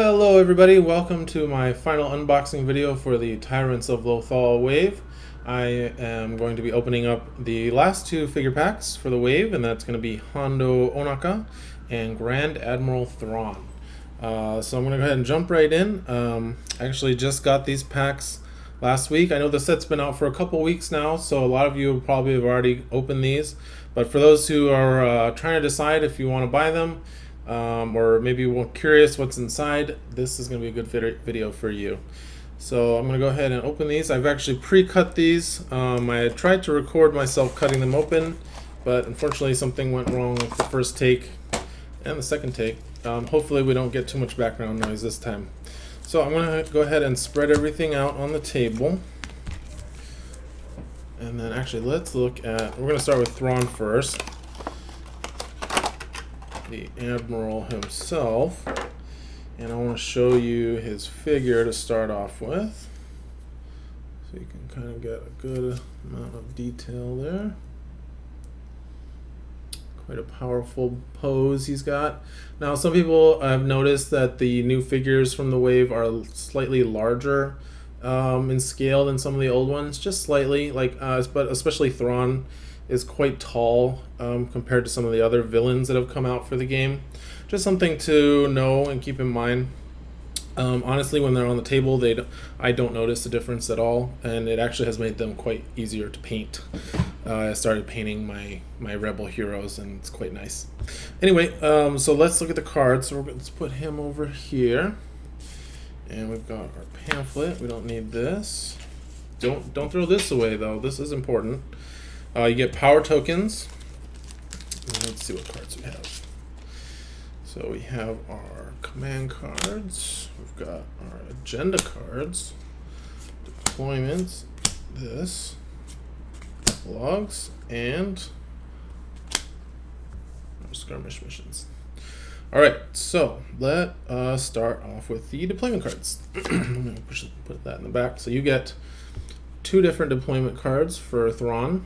Hello everybody, welcome to my final unboxing video for the Tyrants of Lothal Wave. I am going to be opening up the last two figure packs for the Wave, and that's going to be Hondo Ohnaka and Grand Admiral Thrawn. Uh, so I'm going to go ahead and jump right in. Um, I actually just got these packs last week. I know the set's been out for a couple weeks now, so a lot of you probably have already opened these. But for those who are uh, trying to decide if you want to buy them, um, or maybe you're curious what's inside, this is going to be a good video for you. So I'm going to go ahead and open these. I've actually pre-cut these. Um, I tried to record myself cutting them open, but unfortunately something went wrong with the first take and the second take. Um, hopefully we don't get too much background noise this time. So I'm going to go ahead and spread everything out on the table. And then actually let's look at, we're going to start with Thrawn first the Admiral himself. And I want to show you his figure to start off with. So you can kind of get a good amount of detail there. Quite a powerful pose he's got. Now some people have noticed that the new figures from the wave are slightly larger um, in scale than some of the old ones, just slightly. Like, uh, but especially Thrawn is quite tall um, compared to some of the other villains that have come out for the game. Just something to know and keep in mind. Um, honestly, when they're on the table, they I don't notice the difference at all, and it actually has made them quite easier to paint. Uh, I started painting my my rebel heroes, and it's quite nice. Anyway, um, so let's look at the cards. So let's put him over here, and we've got our pamphlet. We don't need this. Don't don't throw this away though. This is important. Uh, you get power tokens. Let's see what cards we have. So we have our command cards. We've got our agenda cards, deployments, this, logs, and our skirmish missions. All right, so let us start off with the deployment cards. I'm gonna put that in the back. So you get two different deployment cards for Thrawn.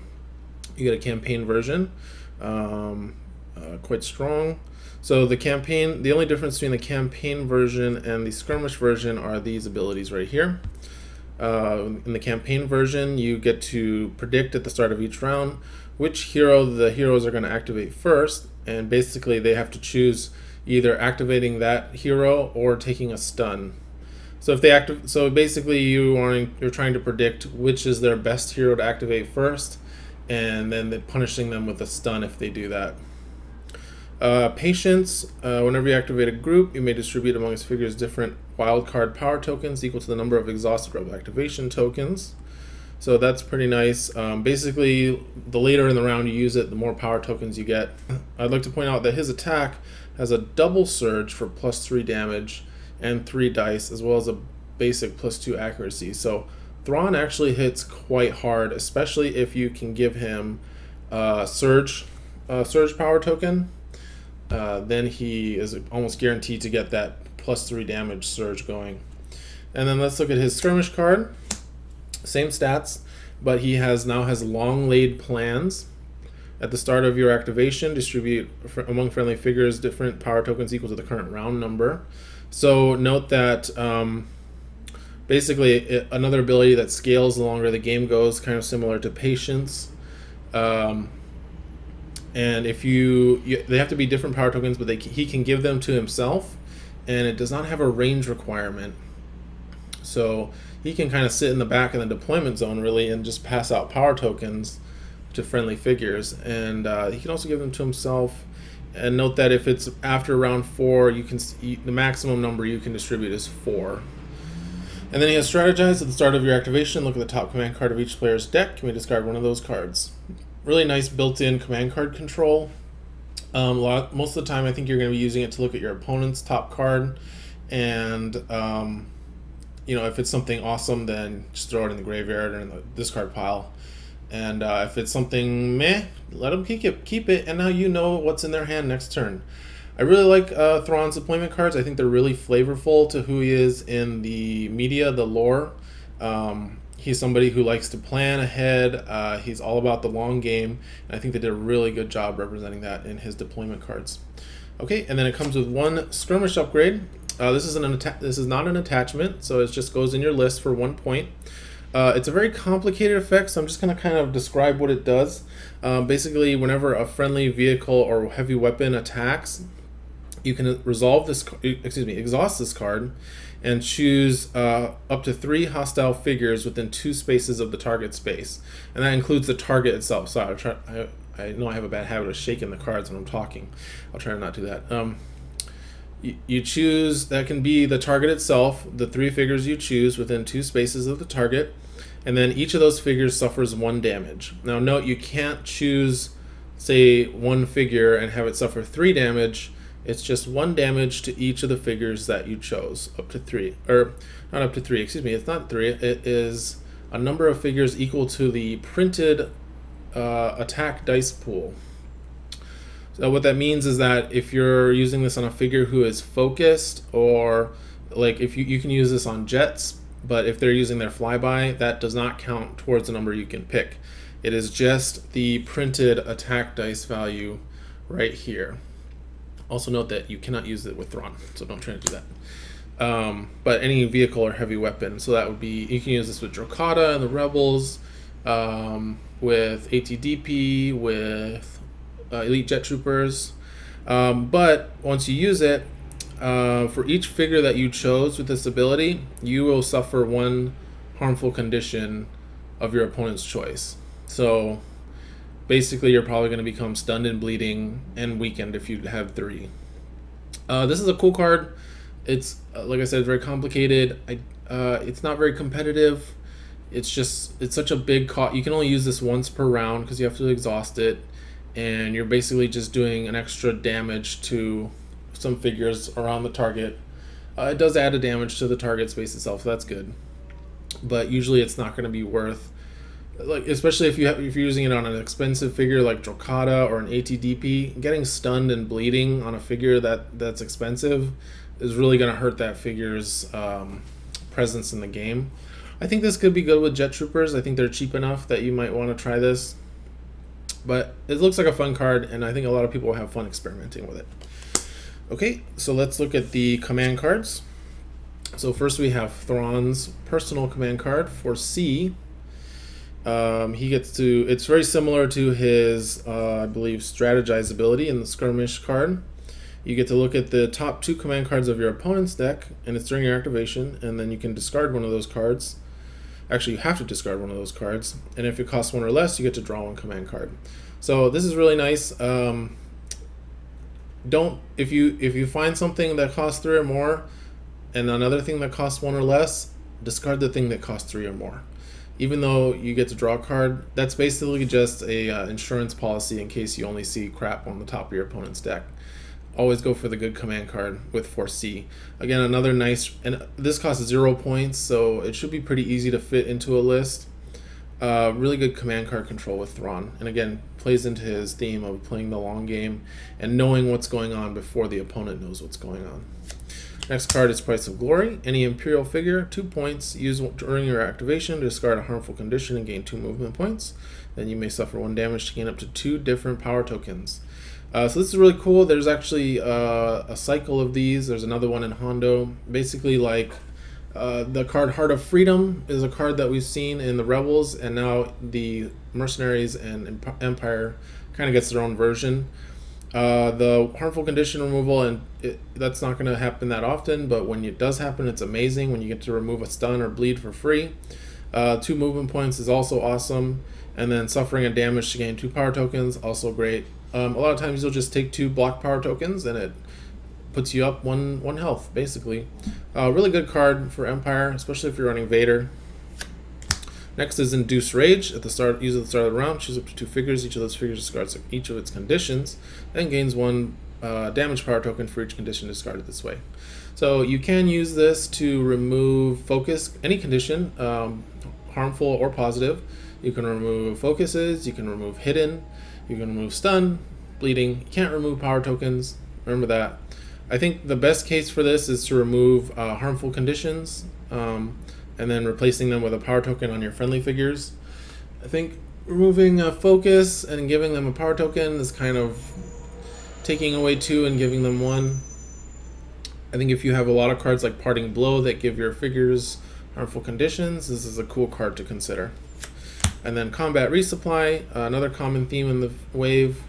You get a campaign version, um, uh, quite strong. So the campaign, the only difference between the campaign version and the skirmish version are these abilities right here. Uh, in the campaign version, you get to predict at the start of each round which hero the heroes are going to activate first, and basically they have to choose either activating that hero or taking a stun. So if they active, so basically you are you're trying to predict which is their best hero to activate first, and then punishing them with a stun if they do that. Uh, patience, uh, whenever you activate a group, you may distribute among its figures different wildcard power tokens equal to the number of exhausted rebel activation tokens. So that's pretty nice. Um, basically, the later in the round you use it, the more power tokens you get. I'd like to point out that his attack has a double surge for plus 3 damage and 3 dice, as well as a basic plus 2 accuracy. So Thrawn actually hits quite hard, especially if you can give him a surge, a surge power token. Uh, then he is almost guaranteed to get that plus three damage surge going. And then let's look at his skirmish card. Same stats, but he has now has long laid plans. At the start of your activation, distribute among friendly figures different power tokens equal to the current round number. So note that um, basically it, another ability that scales the longer the game goes, kind of similar to patience. Um, and if you, you, they have to be different power tokens, but they, he can give them to himself, and it does not have a range requirement. So he can kind of sit in the back of the deployment zone really and just pass out power tokens to friendly figures, and uh, he can also give them to himself. And note that if it's after round four, you can the maximum number you can distribute is four. And then he has strategized at the start of your activation. Look at the top command card of each player's deck. You may discard one of those cards. Really nice built-in command card control. Um, lot, most of the time, I think you're going to be using it to look at your opponent's top card, and um, you know if it's something awesome, then just throw it in the graveyard or in the discard pile. And uh, if it's something meh, let them keep it, keep it, and now you know what's in their hand next turn. I really like uh, Thrawn's deployment cards. I think they're really flavorful to who he is in the media, the lore. Um, he's somebody who likes to plan ahead. Uh, he's all about the long game, and I think they did a really good job representing that in his deployment cards. Okay, and then it comes with one skirmish upgrade. Uh, this is an this is not an attachment, so it just goes in your list for one point. Uh, it's a very complicated effect, so I'm just going to kind of describe what it does. Um, basically, whenever a friendly vehicle or heavy weapon attacks, you can resolve this, excuse me, exhaust this card and choose uh, up to three hostile figures within two spaces of the target space. And that includes the target itself. So I'll try, I, I know I have a bad habit of shaking the cards when I'm talking. I'll try to not do that. Um, you, you choose, that can be the target itself, the three figures you choose within two spaces of the target, and then each of those figures suffers one damage. Now note you can't choose, say, one figure and have it suffer three damage. It's just one damage to each of the figures that you chose, up to three, or not up to three, excuse me, it's not three, it is a number of figures equal to the printed uh, attack dice pool. So what that means is that if you're using this on a figure who is focused, or like if you, you can use this on jets, but if they're using their flyby, that does not count towards the number you can pick. It is just the printed attack dice value right here. Also note that you cannot use it with Thrawn, so don't try to do that. Um, but any vehicle or heavy weapon, so that would be, you can use this with Drokkatta and the Rebels, um, with ATDP, with uh, Elite Jet Troopers. Um, but once you use it, uh, for each figure that you chose with this ability, you will suffer one harmful condition of your opponent's choice. So basically, you're probably going to become stunned and bleeding and weakened if you have three. Uh, this is a cool card. It's uh, like I said, very complicated. I, uh, it's not very competitive it's just it's such a big cost you can only use this once per round because you have to exhaust it and you're basically just doing an extra damage to some figures around the target uh, it does add a damage to the target space itself so that's good but usually it's not going to be worth like especially if you have, if you're using it on an expensive figure like Drokkatta or an ATDP, getting stunned and bleeding on a figure that that's expensive is really going to hurt that figure's um, presence in the game. I think this could be good with Jet Troopers. I think they're cheap enough that you might want to try this. But it looks like a fun card, and I think a lot of people will have fun experimenting with it. Okay, so let's look at the command cards. So first we have Thrawn's personal command card Foresee. Um, he gets to, it's very similar to his, uh, I believe, strategize ability in the skirmish card. You get to look at the top two command cards of your opponent's deck, and it's during your activation, and then you can discard one of those cards Actually, you have to discard one of those cards, and if it costs one or less, you get to draw one command card. So this is really nice. Um, don't if you if you find something that costs three or more, and another thing that costs one or less, discard the thing that costs three or more. Even though you get to draw a card, that's basically just a uh, insurance policy in case you only see crap on the top of your opponent's deck always go for the good command card with Foresee. Again, another nice, and this costs zero points, so it should be pretty easy to fit into a list. Uh, really good command card control with Thrawn, and again, plays into his theme of playing the long game and knowing what's going on before the opponent knows what's going on. Next card is Price of Glory. Any Imperial figure, two points. Use during your activation to discard a harmful condition and gain two movement points. Then you may suffer one damage to gain up to two different power tokens. Uh, so this is really cool. There's actually uh, a cycle of these. There's another one in Hondo. Basically, like uh, the card Heart of Freedom is a card that we've seen in the Rebels, and now the Mercenaries and Empire kind of gets their own version. Uh, the harmful condition removal, and it, that's not going to happen that often, but when it does happen, it's amazing when you get to remove a stun or bleed for free. Uh, two movement points is also awesome, and then suffering a damage to gain two power tokens, also great. Um, a lot of times you'll just take two block power tokens and it puts you up one one health basically. Uh, really good card for Empire, especially if you're running Vader. Next is Induce Rage. At the start, use at the start of the round, choose up to two figures. Each of those figures discards each of its conditions, and gains one uh, damage power token for each condition discarded this way. So you can use this to remove focus, any condition, um, harmful or positive. You can remove focuses, you can remove hidden, you can remove stun, bleeding. You can't remove power tokens. Remember that. I think the best case for this is to remove uh, harmful conditions um, and then replacing them with a power token on your friendly figures. I think removing a focus and giving them a power token is kind of taking away two and giving them one. I think if you have a lot of cards like Parting Blow that give your figures harmful conditions, this is a cool card to consider. And then Combat Resupply, another common theme in the wave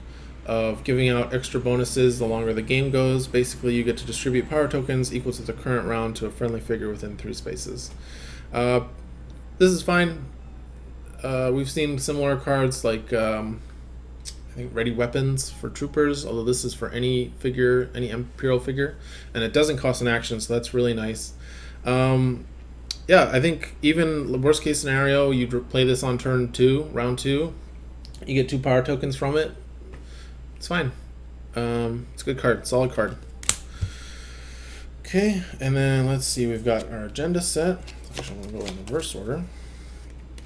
of giving out extra bonuses the longer the game goes. Basically, you get to distribute power tokens equal to the current round to a friendly figure within three spaces. Uh, this is fine. Uh, we've seen similar cards like um, I think Ready Weapons for troopers, although this is for any figure, any Imperial figure, and it doesn't cost an action, so that's really nice. Um, yeah, I think even worst case scenario, you play this on turn two, round two, you get two power tokens from it. It's fine. Um, it's a good card, solid card. Okay, and then let's see, we've got our agenda set. I'm gonna go in reverse order.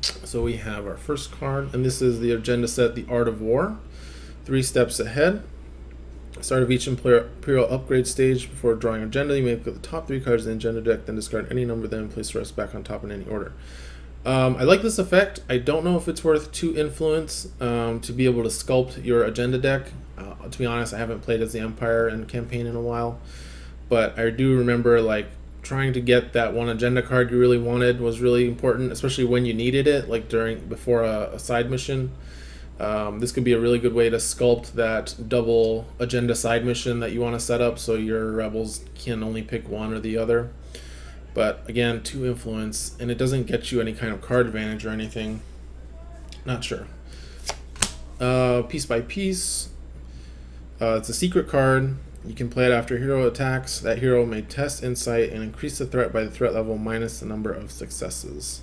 So we have our first card, and this is the agenda set, The Art of War. Three steps ahead. Start of each Imperial upgrade stage before drawing agenda, you may put the top three cards in the agenda deck, then discard any number, then place the rest back on top in any order. Um, I like this effect. I don't know if it's worth two influence um, to be able to sculpt your agenda deck. Uh, to be honest, I haven't played as the Empire and campaign in a while, but I do remember like trying to get that one agenda card you really wanted was really important, especially when you needed it, like during before a, a side mission. Um, this could be a really good way to sculpt that double agenda side mission that you want to set up so your rebels can only pick one or the other. But again, two influence, and it doesn't get you any kind of card advantage or anything. Not sure. Uh, piece by piece. Uh, it's a secret card. You can play it after hero attacks. That hero may test insight and increase the threat by the threat level minus the number of successes.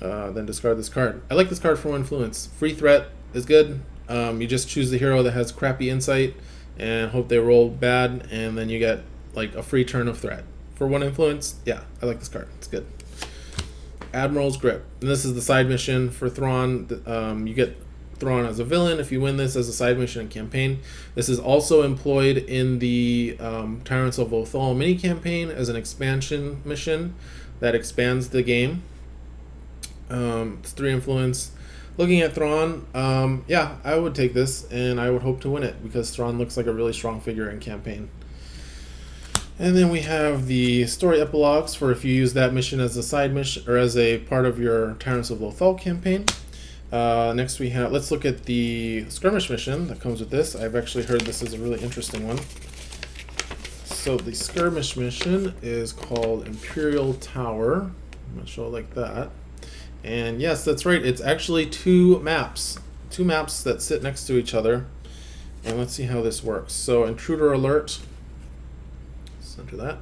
Uh, then discard this card. I like this card for influence. Free threat is good. Um, you just choose the hero that has crappy insight and hope they roll bad, and then you get like a free turn of threat. For one influence, yeah, I like this card. It's good. Admiral's Grip. And this is the side mission for Thrawn. Um, you get Thrawn as a villain if you win this as a side mission in campaign. This is also employed in the um, Tyrants of Lothal mini campaign as an expansion mission that expands the game. Um, it's three influence. Looking at Thrawn, um, yeah, I would take this, and I would hope to win it because Thrawn looks like a really strong figure in campaign. And then we have the story epilogues for if you use that mission as a side mission or as a part of your Tyrants of Lothal campaign. Uh, next we have, let's look at the skirmish mission that comes with this. I've actually heard this is a really interesting one. So the skirmish mission is called Imperial Tower. I'm to show it like that. And yes, that's right. It's actually two maps, two maps that sit next to each other. And let's see how this works. So intruder alert, center that.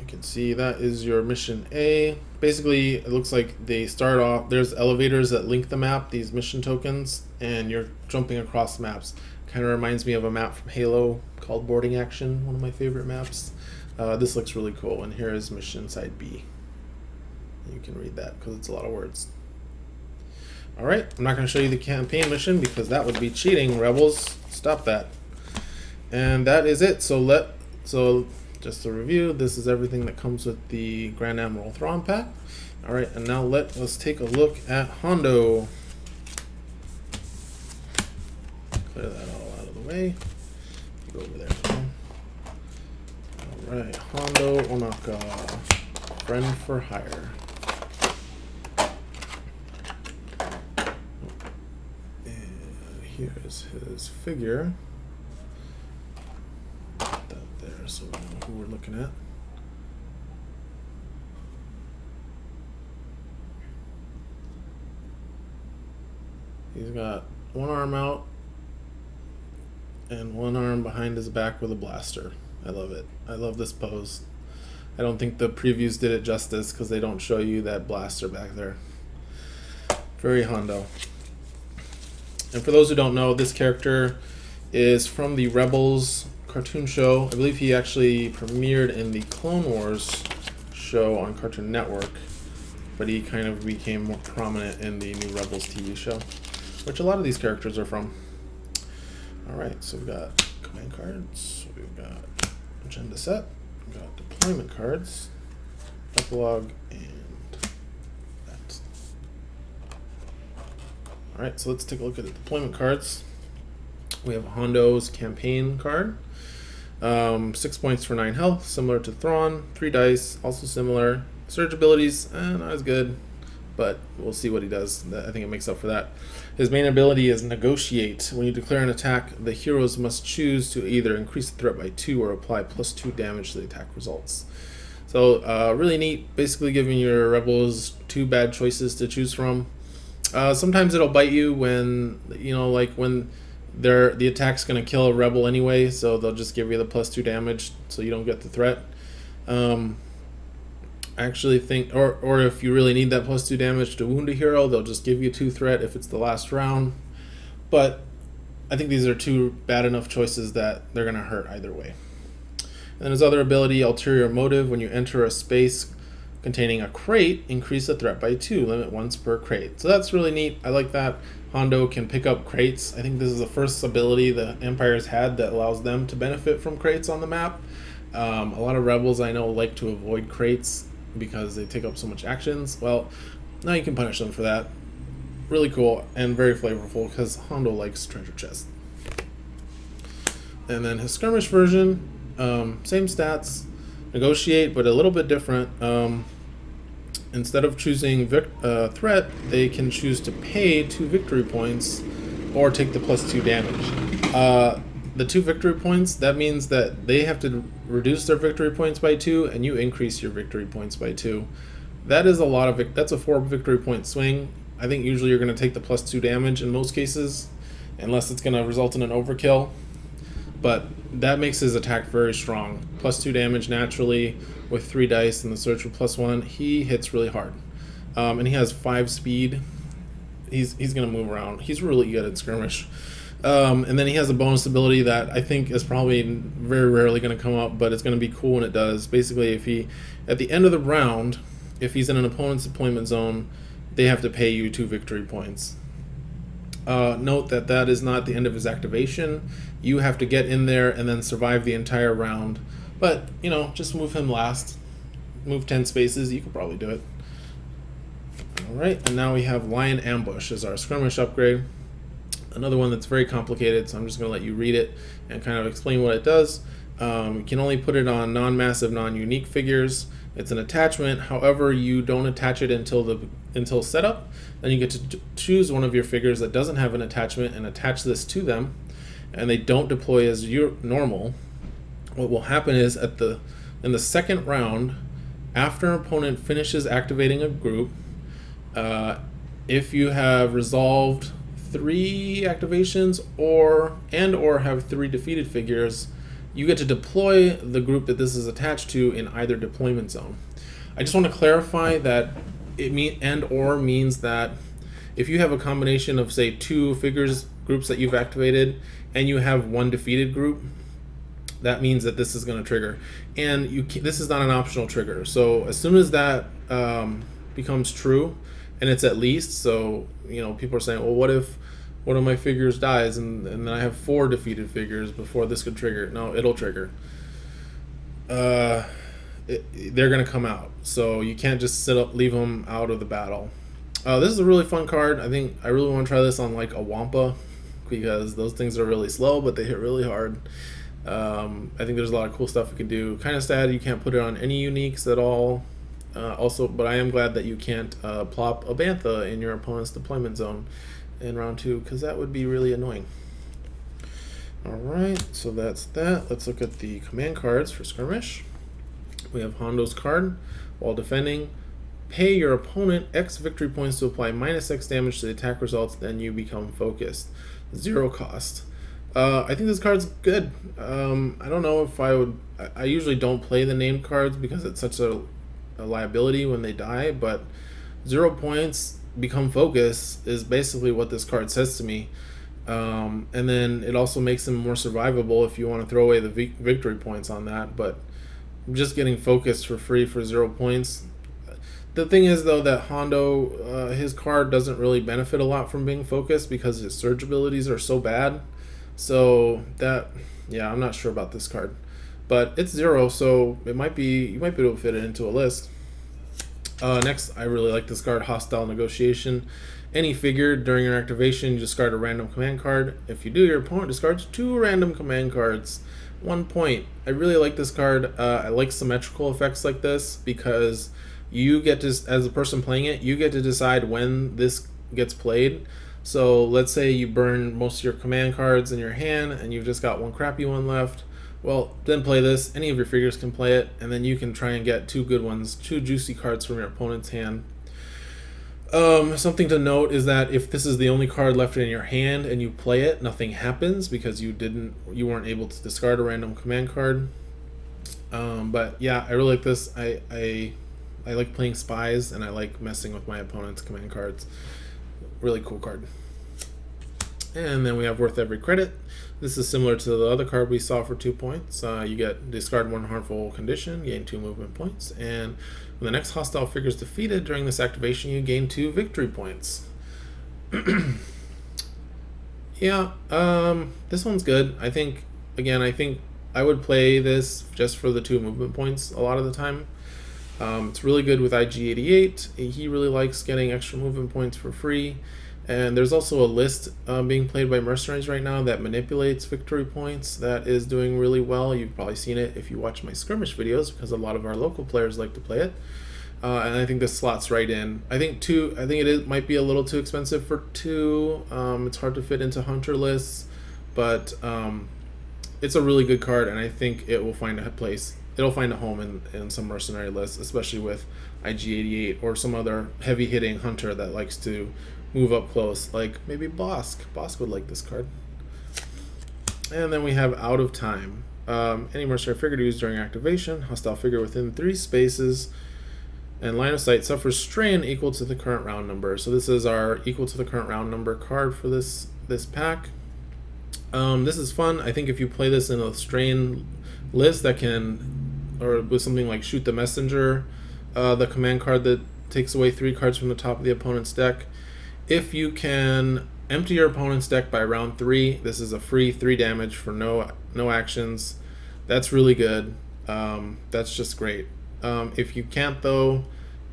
You can see that is your mission A. Basically, it looks like they start off, there's elevators that link the map, these mission tokens, and you're jumping across maps. Kind of reminds me of a map from Halo called Boarding Action, one of my favorite maps. Uh, this looks really cool, and here is mission side B. You can read that because it's a lot of words. All right, I'm not going to show you the campaign mission because that would be cheating. Rebels, stop that. And that is it. So let so just to review, this is everything that comes with the Grand Admiral Thrawn pack. All right, and now let us take a look at Hondo. Clear that all out of the way. Go over there. All right, Hondo Ohnaka, friend for hire. here's his figure. There so we know who we're looking at. He's got one arm out and one arm behind his back with a blaster. I love it. I love this pose. I don't think the previews did it justice because they don't show you that blaster back there. Very Hondo. And for those who don't know, this character is from the Rebels cartoon show. I believe he actually premiered in the Clone Wars show on Cartoon Network, but he kind of became more prominent in the new Rebels TV show, which a lot of these characters are from. Alright, so we've got command cards, we've got agenda set, we've got deployment cards, epilogue, and that's Alright, so let's take a look at the deployment cards. We have Hondo's campaign card. Um, six points for nine health, similar to Thrawn. Three dice, also similar. Surge abilities, eh, not as good, but we'll see what he does. I think it makes up for that. His main ability is Negotiate. When you declare an attack, the heroes must choose to either increase the threat by two or apply plus two damage to the attack results. So uh, really neat, basically giving your rebels two bad choices to choose from. Uh, sometimes it'll bite you when you know, like when they're the attack's gonna kill a rebel anyway, so they'll just give you the plus two damage, so you don't get the threat. Um, I actually think, or or if you really need that plus two damage to wound a hero, they'll just give you two threat if it's the last round. But I think these are two bad enough choices that they're gonna hurt either way. And his other ability, Ulterior Motive, when you enter a space containing a crate, increase the threat by two, limit once per crate. So that's really neat. I like that. Hondo can pick up crates. I think this is the first ability the Empire's had that allows them to benefit from crates on the map. Um, a lot of rebels I know like to avoid crates because they take up so much actions. Well, now you can punish them for that. Really cool and very flavorful because Hondo likes treasure chests. And then his skirmish version, um, same stats, negotiate, but a little bit different. Um, instead of choosing uh, threat, they can choose to pay two victory points or take the plus two damage. Uh, the two victory points, that means that they have to reduce their victory points by two, and you increase your victory points by two. That is a lot of that's a four victory point swing. I think usually you're going to take the plus two damage in most cases, unless it's going to result in an overkill but that makes his attack very strong. Plus two damage naturally with three dice and the surge for plus one. He hits really hard, um, and he has five speed. He's he's gonna move around. He's really good at skirmish. Um, and then he has a bonus ability that I think is probably very rarely going to come up, but it's going to be cool when it does. Basically, if he, at the end of the round, if he's in an opponent's deployment zone, they have to pay you two victory points. Uh, note that that is not the end of his activation. You have to get in there and then survive the entire round. But, you know, just move him last. Move 10 spaces, you could probably do it. Alright, and now we have Lie in Ambush as our skirmish upgrade. Another one that's very complicated, so I'm just going to let you read it and kind of explain what it does. Um, you can only put it on non-massive, non-unique figures. It's an attachment. However, you don't attach it until the until setup. Then you get to choose one of your figures that doesn't have an attachment and attach this to them, and they don't deploy as your normal. What will happen is at the in the second round, after an opponent finishes activating a group, uh, if you have resolved three activations or and or have three defeated figures you get to deploy the group that this is attached to in either deployment zone. I just want to clarify that it mean and or means that if you have a combination of say two figures groups that you've activated and you have one defeated group, that means that this is going to trigger. And you this is not an optional trigger. So as soon as that um, becomes true, and it's at least so you know people are saying, well, what if one of my figures dies and, and then I have four defeated figures before this could trigger. No, it'll trigger. Uh, it, they're gonna come out, so you can't just sit up, leave them out of the battle. Uh, this is a really fun card. I think I really want to try this on like a Wampa because those things are really slow, but they hit really hard. Um, I think there's a lot of cool stuff you can do. Kind of sad you can't put it on any uniques at all. Uh, also, but I am glad that you can't uh, plop a Bantha in your opponent's deployment zone in round two because that would be really annoying. Alright, so that's that. Let's look at the command cards for skirmish. We have Hondo's card. While defending, pay your opponent X victory points to apply minus X damage to the attack results, then you become focused. Zero cost. Uh, I think this card's good. Um, I don't know if I would. I, I, usually don't play the named cards because it's such a, a liability when they die, but zero points become focus is basically what this card says to me. Um, and then it also makes them more survivable if you want to throw away the victory points on that. But just getting focused for free for zero points. The thing is, though, that Hondo, uh, his card doesn't really benefit a lot from being focused because his surge abilities are so bad. So that, yeah, I'm not sure about this card, but it's zero, so it might be you might be able to fit it into a list. Uh, next, I really like this card, Hostile Negotiation. Any figure during your activation, you discard a random command card. If you do, your opponent discards two random command cards. one point. I really like this card. Uh, I like symmetrical effects like this because you get to, as a person playing it, you get to decide when this gets played. So let's say you burn most of your command cards in your hand and you've just got one crappy one left. Well, then play this. Any of your figures can play it, and then you can try and get two good ones, two juicy cards from your opponent's hand. Um, something to note is that if this is the only card left in your hand and you play it, nothing happens because you didn't, you weren't able to discard a random command card. Um, but yeah, I really like this. I, I, I like playing spies and I like messing with my opponent's command cards. Really cool card. And then we have worth every credit. This is similar to the other card we saw for two points. Uh, you get discard one harmful condition, gain two movement points, and when the next hostile figure is defeated during this activation, you gain two victory points. yeah, um, this one's good. I think, again, I think I would play this just for the two movement points a lot of the time. Um, it's really good with IG88. He really likes getting extra movement points for free. And there's also a list um, being played by mercenaries right now that manipulates victory points that is doing really well. You've probably seen it if you watch my skirmish videos because a lot of our local players like to play it. Uh, and I think this slots right in. I think two. I think it is, might be a little too expensive for two. Um, it's hard to fit into hunter lists, but um, it's a really good card, and I think it will find a place. It'll find a home in, in some mercenary lists, especially with IG88 or some other heavy hitting hunter that likes to move up close, like maybe Bossk. Bossk would like this card. And then we have Out of Time. Um, any mercenary figure to use during activation, hostile figure within three spaces, and line of sight suffers strain equal to the current round number. So this is our equal to the current round number card for this this pack. Um, this is fun. I think if you play this in a strain list that can, or with something like shoot the messenger, uh, the command card that takes away three cards from the top of the opponent's deck, if you can empty your opponent's deck by round three, this is a free three damage for no no actions. That's really good. Um, that's just great. Um, if you can't though,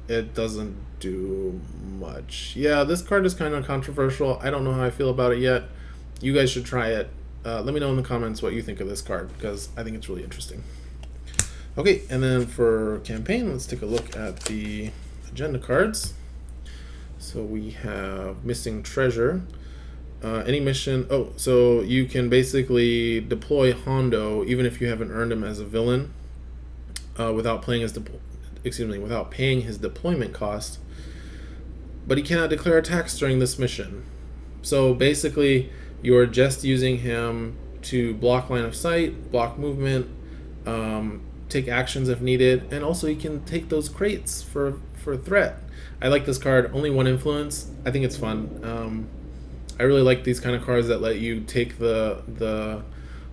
it doesn't do much. Yeah, this card is kind of controversial. I don't know how I feel about it yet. You guys should try it. Uh, let me know in the comments what you think of this card because I think it's really interesting. Okay, and then for campaign, let's take a look at the agenda cards. So we have missing treasure. Uh, any mission. Oh, so you can basically deploy Hondo even if you haven't earned him as a villain, uh, without playing his excuse me without paying his deployment cost. But he cannot declare attacks during this mission. So basically, you're just using him to block line of sight, block movement, um, take actions if needed, and also he can take those crates for for threat. I like this card. Only one influence. I think it's fun. Um, I really like these kind of cards that let you take the the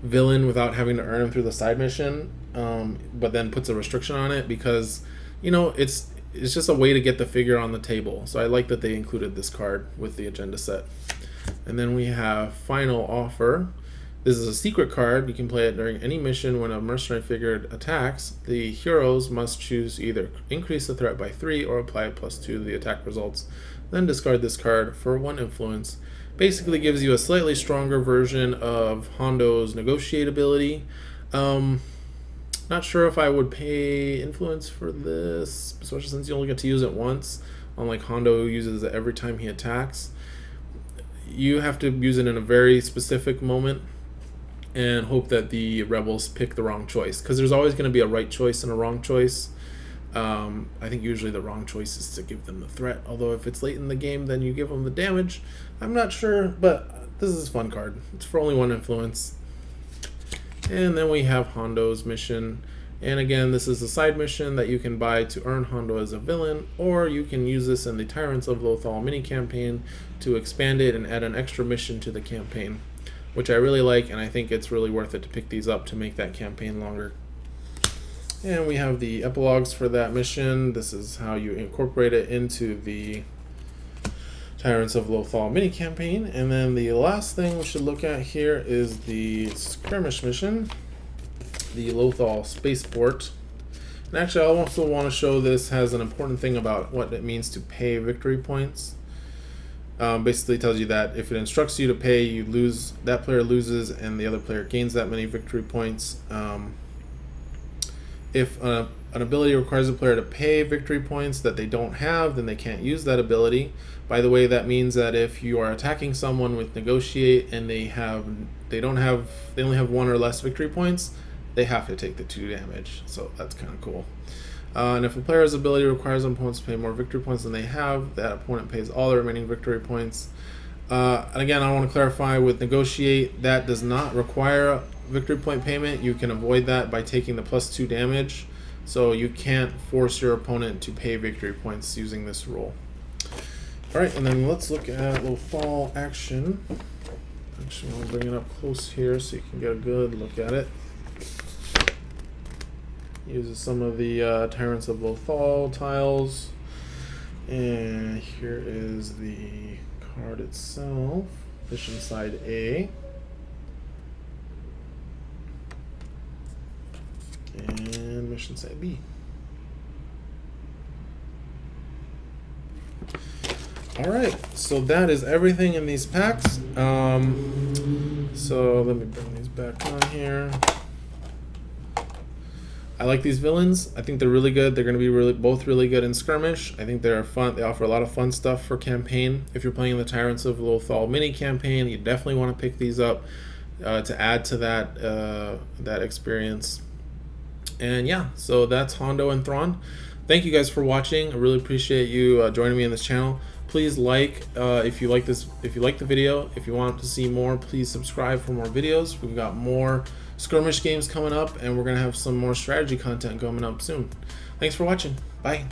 villain without having to earn him through the side mission, um, but then puts a restriction on it because you know it's it's just a way to get the figure on the table. So I like that they included this card with the agenda set. And then we have final offer. This is a secret card. You can play it during any mission when a mercenary figure attacks. The heroes must choose either increase the threat by 3 or apply plus 2 to the attack results. Then discard this card for 1 influence. Basically gives you a slightly stronger version of Hondo's negotiate ability. Um, not sure if I would pay influence for this, especially since you only get to use it once, unlike Hondo who uses it every time he attacks. You have to use it in a very specific moment and hope that the rebels pick the wrong choice because there's always going to be a right choice and a wrong choice. Um, I think usually the wrong choice is to give them the threat. Although if it's late in the game, then you give them the damage. I'm not sure, but this is a fun card. It's for only one influence. And then we have Hondo's mission. And again, this is a side mission that you can buy to earn Hondo as a villain, or you can use this in the Tyrants of Lothal mini campaign to expand it and add an extra mission to the campaign which I really like, and I think it's really worth it to pick these up to make that campaign longer. And we have the epilogues for that mission. This is how you incorporate it into the Tyrants of Lothal mini campaign. And then the last thing we should look at here is the skirmish mission, the Lothal spaceport. And actually, I also want to show this has an important thing about what it means to pay victory points. Um, basically tells you that if it instructs you to pay, you lose. That player loses, and the other player gains that many victory points. Um, if an ability requires a player to pay victory points that they don't have, then they can't use that ability. By the way, that means that if you are attacking someone with negotiate and they have they don't have they only have one or less victory points, they have to take the two damage. So that's kind of cool. Uh, and if a player's ability requires opponents to pay more victory points than they have, that opponent pays all the remaining victory points. Uh, and again, I want to clarify with negotiate that does not require victory point payment. You can avoid that by taking the plus two damage. So you can't force your opponent to pay victory points using this rule. All right, and then let's look at a little fall action. Actually, I'll bring it up close here so you can get a good look at it. Uses some of the uh, Tyrants of Lothal tiles. And here is the card itself. Mission side A. And mission side B. All right, so that is everything in these packs. Um, so let me bring these back on here. I like these villains. I think they're really good. They're going to be really both really good in skirmish. I think they're fun. They offer a lot of fun stuff for campaign. If you're playing the Tyrants of Lothal mini campaign, you definitely want to pick these up uh, to add to that uh, that experience. And yeah, so that's Hondo and Thrawn. Thank you guys for watching. I really appreciate you uh, joining me in this channel please like uh, if you like this if you like the video if you want to see more please subscribe for more videos we've got more skirmish games coming up and we're gonna have some more strategy content coming up soon. Thanks for watching. Bye